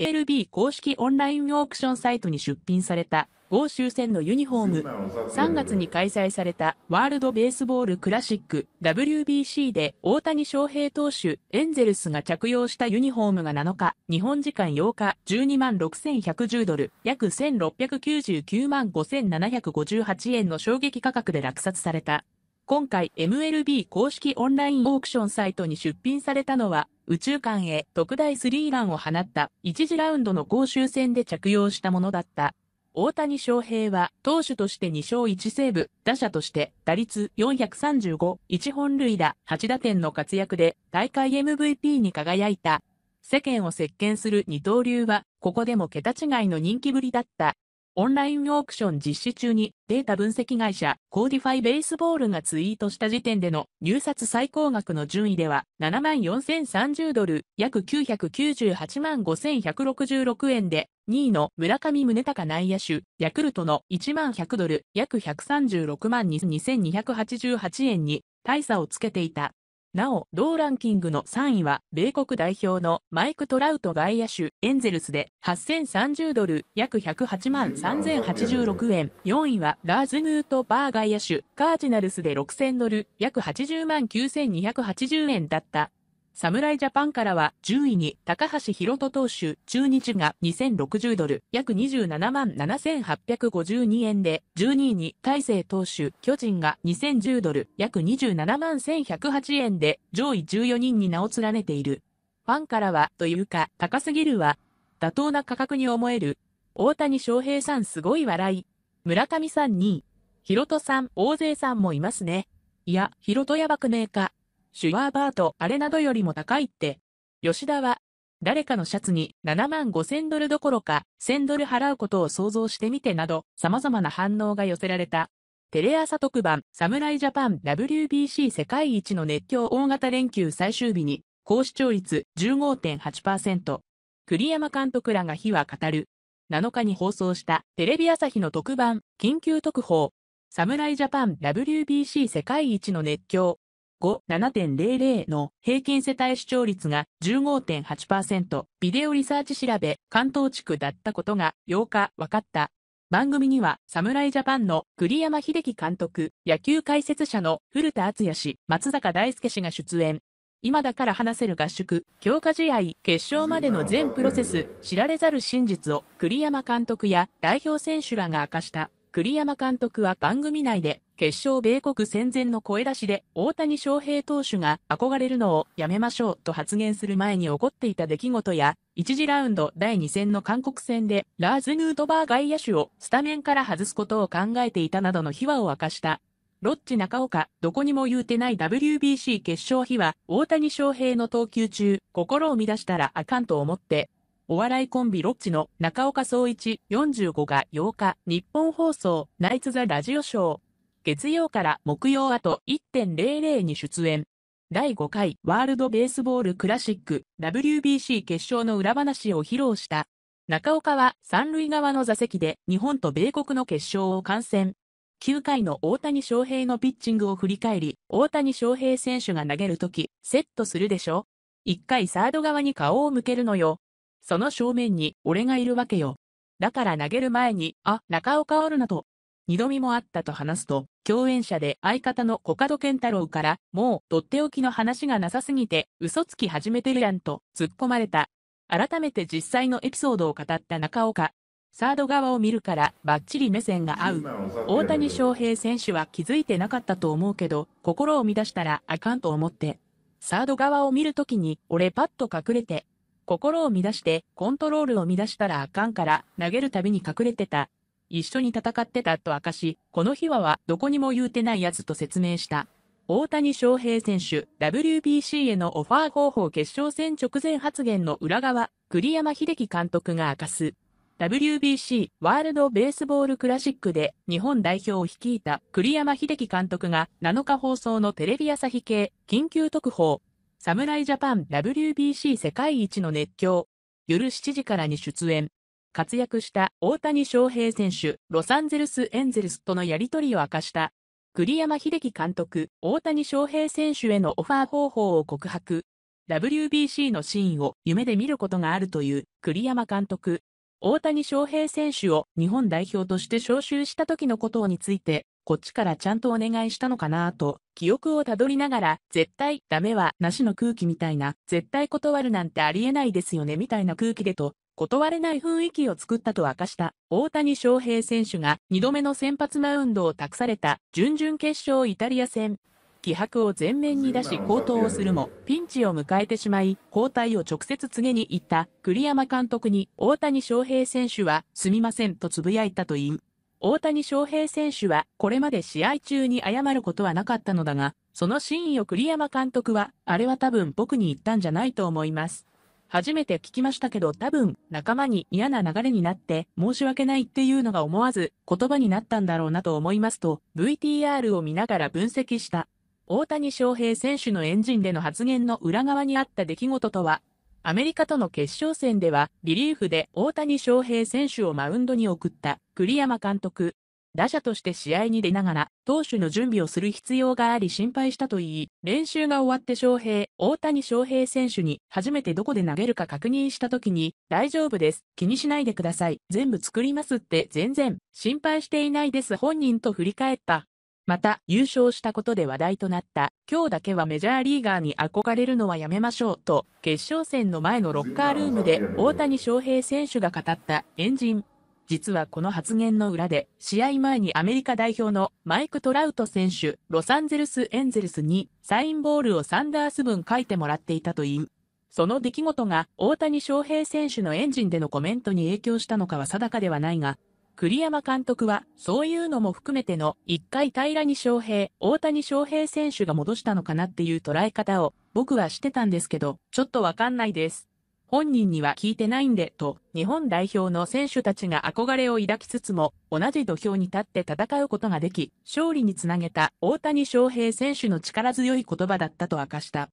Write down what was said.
ALB 公式オンラインオークションサイトに出品された欧州戦のユニフォーム。3月に開催されたワールドベースボールクラシック WBC で大谷翔平投手エンゼルスが着用したユニフォームが7日、日本時間8日12万6110ドル、約1699万5758円の衝撃価格で落札された。今回 MLB 公式オンラインオークションサイトに出品されたのは、宇宙間へ特大スリーランを放った1次ラウンドの公衆戦で着用したものだった。大谷翔平は投手として2勝1セーブ、打者として打率435、1本塁打、8打点の活躍で大会 MVP に輝いた。世間を席巻する二刀流は、ここでも桁違いの人気ぶりだった。オンラインオークション実施中にデータ分析会社コーディファイベースボールがツイートした時点での入札最高額の順位では74,030ドル約998万5166円で2位の村上宗隆内野手ヤクルトの1万100ドル約136万2288円に大差をつけていた。なお、同ランキングの3位は、米国代表のマイク・トラウト外野手、エンゼルスで8030ドル、約108万3086円。4位は、ラーズ・ヌート・バー外野手、カージナルスで6000ドル、約80万9280円だった。侍ジャパンからは10位に高橋宏斗投手、中日が2060ドル、約27万7852円で、12位に大勢投手、巨人が2010ドル、約27万1108円で、上位14人に名を連ねている。ファンからは、というか、高すぎるわ。妥当な価格に思える。大谷翔平さんすごい笑い。村上さん2位。ヒロトさん、大勢さんもいますね。いや、ヒロトやばくねえか。シュワーバート、あれなどよりも高いって。吉田は、誰かのシャツに7万5千ドルどころか1000ドル払うことを想像してみてなど様々な反応が寄せられた。テレ朝特番、侍ジャパン WBC 世界一の熱狂大型連休最終日に、高視聴率15.8%。栗山監督らが火は語る。7日に放送したテレビ朝日の特番、緊急特報。侍ジャパン WBC 世界一の熱狂5、7.00の平均世帯視聴率が15.8%、ビデオリサーチ調べ、関東地区だったことが8日分かった。番組には、侍ジャパンの栗山秀樹監督、野球解説者の古田敦也氏、松坂大輔氏が出演。今だから話せる合宿、強化試合、決勝までの全プロセス、知られざる真実を栗山監督や代表選手らが明かした。栗山監督は番組内で、決勝米国戦前の声出しで、大谷翔平投手が憧れるのをやめましょうと発言する前に起こっていた出来事や、1次ラウンド第2戦の韓国戦で、ラーズ・ヌートバー外野手をスタメンから外すことを考えていたなどの秘話を明かした。ロッチ中岡、どこにも言うてない WBC 決勝日は、大谷翔平の投球中、心を乱したらあかんと思って、お笑いコンビロッチの中岡総一45が8日、日本放送ナイツザラジオショー。月曜から木曜あと1.00に出演。第5回ワールドベースボールクラシック WBC 決勝の裏話を披露した。中岡は三塁側の座席で日本と米国の決勝を観戦。9回の大谷翔平のピッチングを振り返り、大谷翔平選手が投げるとき、セットするでしょ ?1 回サード側に顔を向けるのよ。その正面に俺がいるわけよ。だから投げる前に、あ、中岡おるなと。二度見もあったと話すと、共演者で相方のコカド健太郎から、もう、とっておきの話がなさすぎて、嘘つき始めてるやんと、突っ込まれた。改めて実際のエピソードを語った中岡。サード側を見るからバッチリ目線が合う。大谷翔平選手は気づいてなかったと思うけど、心を乱したらあかんと思って。サード側を見るときに、俺パッと隠れて、心を乱してコントロールを乱したらあかんから投げるたびに隠れてた。一緒に戦ってたと明かし、この日ははどこにも言うてないやつと説明した。大谷翔平選手、WBC へのオファー方法決勝戦直前発言の裏側、栗山秀樹監督が明かす。WBC ワールドベースボールクラシックで日本代表を率いた栗山秀樹監督が7日放送のテレビ朝日系緊急特報侍ジャパン WBC 世界一の熱狂。夜7時からに出演。活躍した大谷翔平選手、ロサンゼルスエンゼルスとのやりとりを明かした。栗山秀樹監督、大谷翔平選手へのオファー方法を告白。WBC のシーンを夢で見ることがあるという栗山監督。大谷翔平選手を日本代表として招集した時のことについて、こっちからちゃんとお願いしたのかなと、記憶をたどりながら、絶対ダメはなしの空気みたいな、絶対断るなんてありえないですよねみたいな空気でと、断れない雰囲気を作ったと明かした大谷翔平選手が2度目の先発マウンドを託された準々決勝イタリア戦。気迫を前面に出し高騰をするも、ピンチを迎えてしまい、交代を直接告げに行った栗山監督に大谷翔平選手はすみませんとつぶやいたといい、大谷翔平選手はこれまで試合中に謝ることはなかったのだが、その真意を栗山監督は、あれは多分僕に言ったんじゃないと思います。初めて聞きましたけど多分仲間に嫌な流れになって申し訳ないっていうのが思わず言葉になったんだろうなと思いますと VTR を見ながら分析した大谷翔平選手のエンジンでの発言の裏側にあった出来事とは、アメリカとの決勝戦では、リリーフで大谷翔平選手をマウンドに送った栗山監督。打者として試合に出ながら、投手の準備をする必要があり心配したと言い、練習が終わって翔平、大谷翔平選手に初めてどこで投げるか確認した時に、大丈夫です。気にしないでください。全部作りますって全然心配していないです本人と振り返った。また、優勝したことで話題となった、今日だけはメジャーリーガーに憧れるのはやめましょうと、決勝戦の前のロッカールームで大谷翔平選手が語ったエンジン。実はこの発言の裏で、試合前にアメリカ代表のマイク・トラウト選手、ロサンゼルス・エンゼルスにサインボールをサンダース分書いてもらっていたといい、その出来事が大谷翔平選手のエンジンでのコメントに影響したのかは定かではないが、栗山監督は、そういうのも含めての、一回平に翔平、大谷翔平選手が戻したのかなっていう捉え方を、僕はしてたんですけど、ちょっとわかんないです。本人には聞いてないんで、と、日本代表の選手たちが憧れを抱きつつも、同じ土俵に立って戦うことができ、勝利につなげた大谷翔平選手の力強い言葉だったと明かした。